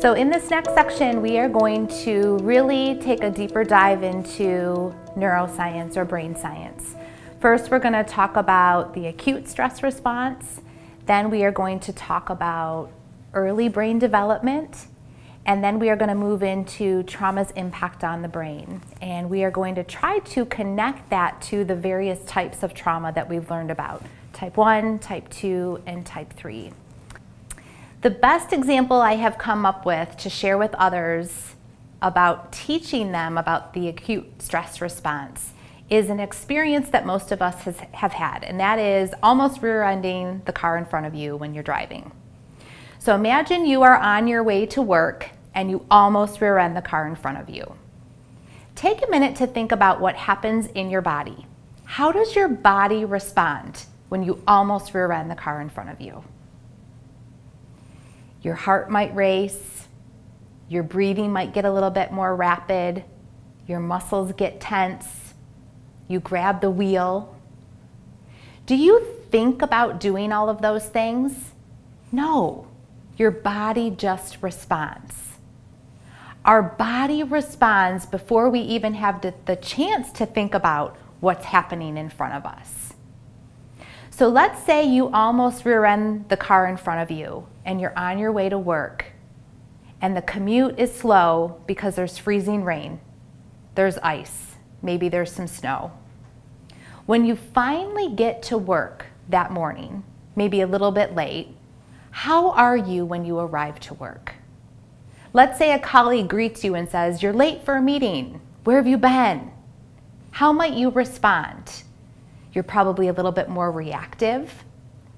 So in this next section, we are going to really take a deeper dive into neuroscience or brain science. First, we're going to talk about the acute stress response. Then we are going to talk about early brain development. And then we are going to move into trauma's impact on the brain. And we are going to try to connect that to the various types of trauma that we've learned about type 1, type 2, and type 3. The best example I have come up with to share with others about teaching them about the acute stress response is an experience that most of us has, have had, and that is almost rear ending the car in front of you when you're driving. So imagine you are on your way to work and you almost rear end the car in front of you. Take a minute to think about what happens in your body. How does your body respond when you almost rear end the car in front of you? Your heart might race, your breathing might get a little bit more rapid, your muscles get tense, you grab the wheel. Do you think about doing all of those things? No, your body just responds. Our body responds before we even have the, chance to think about what's happening in front of us. So let's say you almost rear end the car in front of you and you're on your way to work and the commute is slow because there's freezing rain, there's ice, maybe there's some snow. When you finally get to work that morning, maybe a little bit late, how are you when you arrive to work? Let's say a colleague greets you and says, You're late for a meeting. Where have you been? How might you respond? You're probably a little bit more reactive,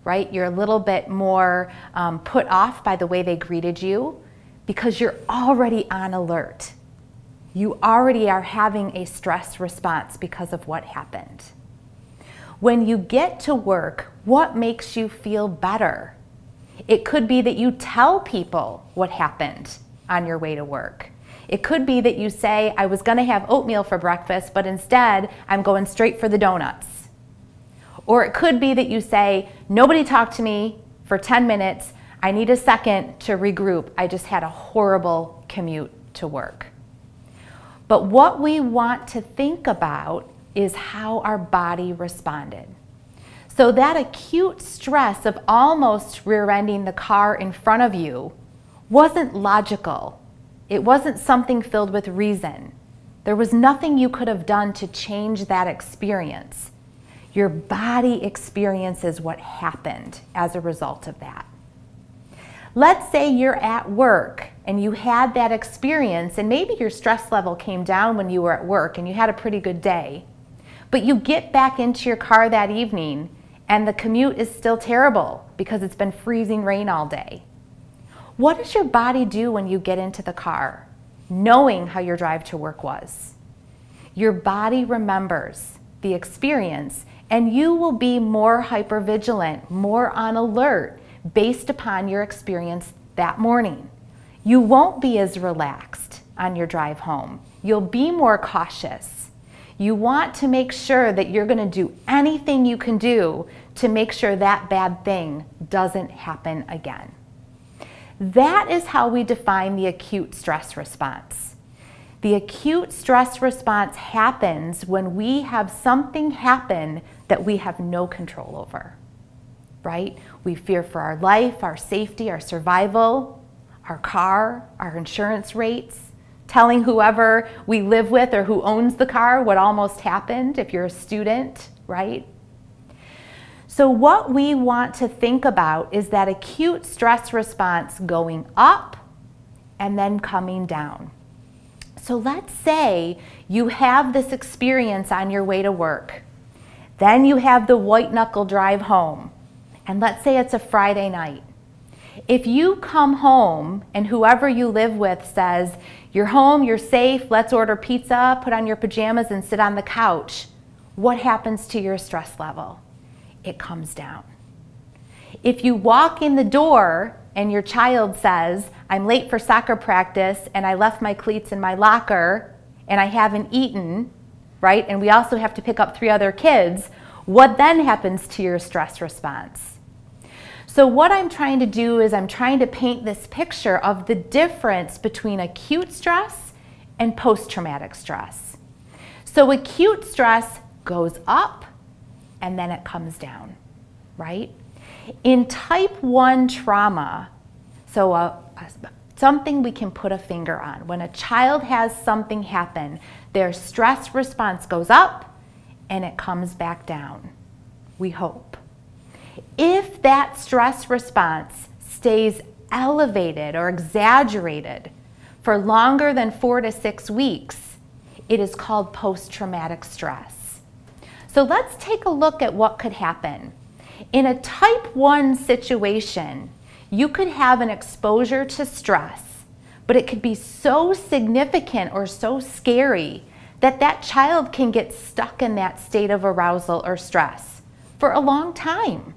right? You're a little bit more um, put off by the way they greeted you because you're already on alert. You already are having a stress response because of what happened. When you get to work, what makes you feel better? It could be that you tell people what happened on your way to work. It could be that you say, I was going to have oatmeal for breakfast, but instead I'm going straight for the donuts. Or it could be that you say, Nobody talked to me for 10 minutes. I need a second to regroup. I just had a horrible commute to work. But what we want to think about is how our body responded. So that acute stress of almost rear-ending the car in front of you wasn't logical. It wasn't something filled with reason. There was nothing you could have done to change that experience. Your body experiences what happened as a result of that. Let's say you're at work and you had that experience and maybe your stress level came down when you were at work and you had a pretty good day. But you get back into your car that evening and the commute is still terrible because it's been freezing rain all day. What does your body do when you get into the car, knowing how your drive to work was? Your body remembers the experience and you will be more hypervigilant, more on alert based upon your experience that morning. You won't be as relaxed on your drive home. You'll be more cautious. You want to make sure that you're going to do anything you can do to make sure that bad thing doesn't happen again. That is how we define the acute stress response. The acute stress response happens when we have something happen that we have no control over, right? We fear for our life, our safety, our survival, our car, our insurance rates telling whoever we live with or who owns the car what almost happened if you're a student, right? So what we want to think about is that acute stress response going up and then coming down. So let's say you have this experience on your way to work. Then you have the white knuckle drive home. And let's say it's a Friday night. If you come home and whoever you live with says, you're home, you're safe, let's order pizza, put on your pajamas and sit on the couch. What happens to your stress level? It comes down. If you walk in the door and your child says, I'm late for soccer practice and I left my cleats in my locker and I haven't eaten, right? And we also have to pick up three other kids, what then happens to your stress response? So what I'm trying to do is I'm trying to paint this picture of the difference between acute stress and post-traumatic stress. So acute stress goes up and then it comes down, right? In type 1 trauma, so a, a, something we can put a finger on. When a child has something happen, their stress response goes up and it comes back down. We hope. If that stress response stays elevated or exaggerated for longer than four to six weeks, it is called post-traumatic stress. So let's take a look at what could happen. In a type 1 situation, you could have an exposure to stress, but it could be so significant or so scary that that child can get stuck in that state of arousal or stress for a long time.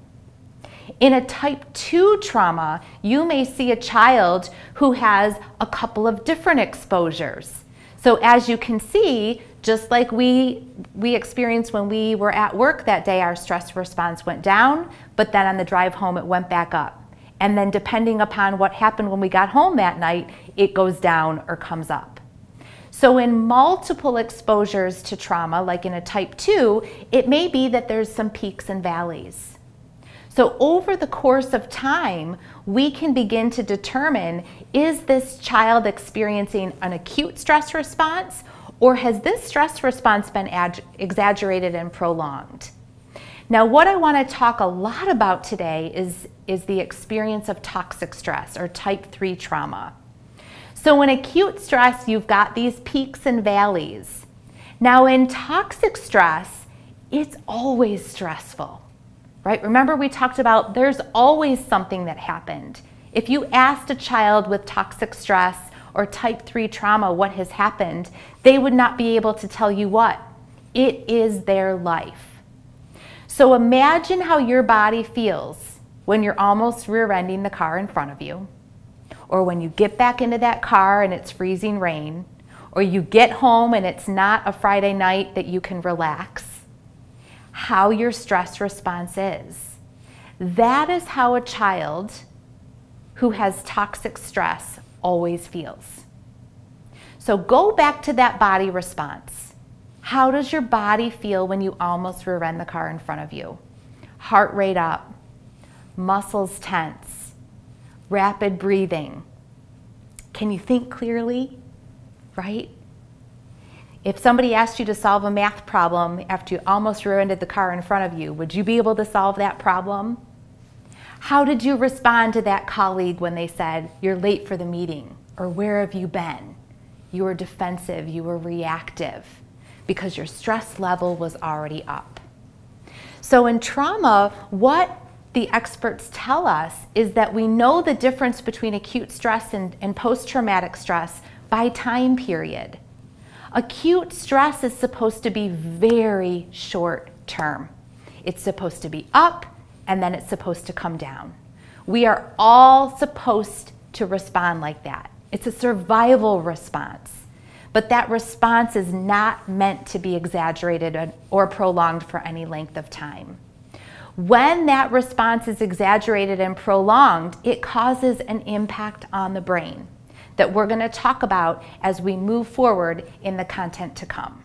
In a type 2 trauma, you may see a child who has a couple of different exposures. So as you can see, just like we, we experienced when we were at work that day, our stress response went down, but then on the drive home, it went back up. And then depending upon what happened when we got home that night, it goes down or comes up. So in multiple exposures to trauma, like in a type 2, it may be that there's some peaks and valleys. So over the course of time, we can begin to determine, is this child experiencing an acute stress response or has this stress response been exaggerated and prolonged? Now, what I want to talk a lot about today is, is the experience of toxic stress or type 3 trauma. So in acute stress, you've got these peaks and valleys. Now in toxic stress, it's always stressful right? Remember we talked about there's always something that happened. If you asked a child with toxic stress or type 3 trauma what has happened, they would not be able to tell you what. It is their life. So imagine how your body feels when you're almost rear-ending the car in front of you, or when you get back into that car and it's freezing rain, or you get home and it's not a Friday night that you can relax, how your stress response is. That is how a child who has toxic stress always feels. So go back to that body response. How does your body feel when you almost rear end the car in front of you? Heart rate up, muscles tense, rapid breathing. Can you think clearly? Right? If somebody asked you to solve a math problem after you almost rear-ended the car in front of you, would you be able to solve that problem? How did you respond to that colleague when they said, you're late for the meeting, or where have you been? You were defensive, you were reactive, because your stress level was already up. So in trauma, what the experts tell us is that we know the difference between acute stress and, and post-traumatic stress by time period. Acute stress is supposed to be very short term. It's supposed to be up and then it's supposed to come down. We are all supposed to respond like that. It's a survival response. But that response is not meant to be exaggerated or prolonged for any length of time. When that response is exaggerated and prolonged, it causes an impact on the brain that we're going to talk about as we move forward in the content to come.